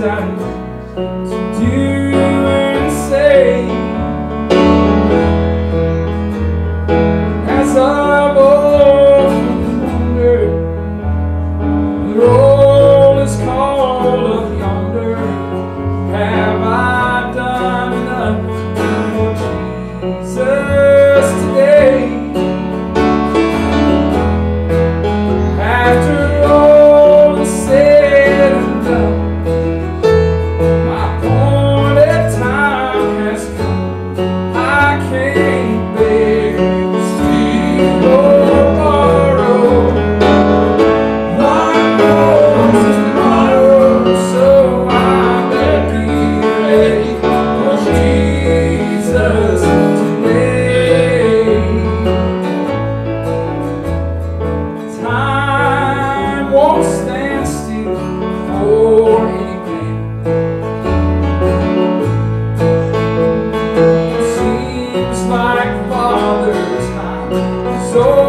as I soul.